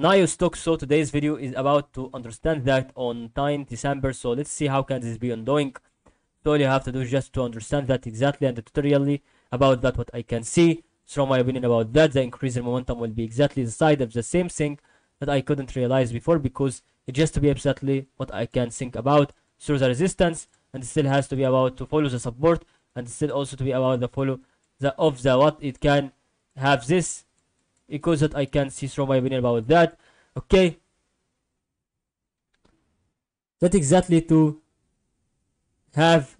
Nio stock. So today's video is about to understand that on 9 December. So let's see how can this be ongoing. So all you have to do is just to understand that exactly and the tutorially about that what I can see. So my opinion about that, the increase in momentum will be exactly the side of the same thing that I couldn't realize before because it just to be exactly what I can think about. through the resistance and still has to be about to follow the support and still also to be about the follow the of the what it can have this because that I can see through my opinion about that okay. That exactly to have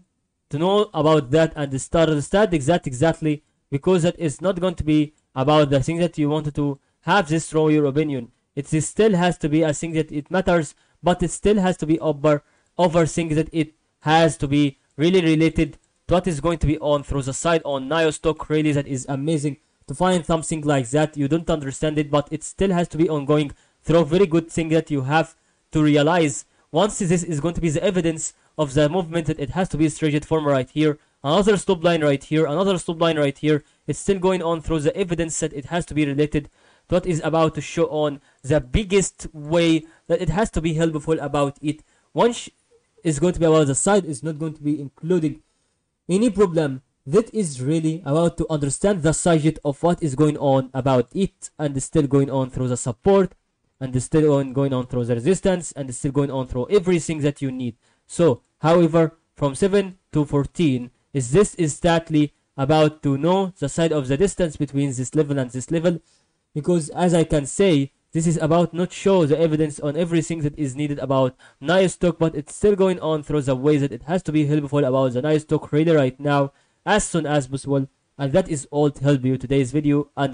to know about that and start understand exact exactly. Because that is not going to be about the thing that you wanted to have this through your opinion. It still has to be a thing that it matters but it still has to be over over things that it has to be really related to what is going to be on through the side on Nio stock really that is amazing to find something like that you don't understand it but it still has to be ongoing through a very good thing that you have to realize. Once this is going to be the evidence of the movement that it has to be straight form right here another stop line right here another stop line right here it's still going on through the evidence that it has to be related. To what is about to show on the biggest way that it has to be helpful about it. Once is going to be about the side is not going to be including any problem that is really about to understand the subject of what is going on about it and still going on through the support and still on going on through the resistance and still going on through everything that you need. So however from 7 to 14 is this exactly about to know the side of the distance between this level and this level? Because as I can say this is about not show the evidence on everything that is needed about Nio stock but it's still going on through the ways that it has to be helpful about the Nio stock really right now as soon as possible. And that is all to help you today's video. And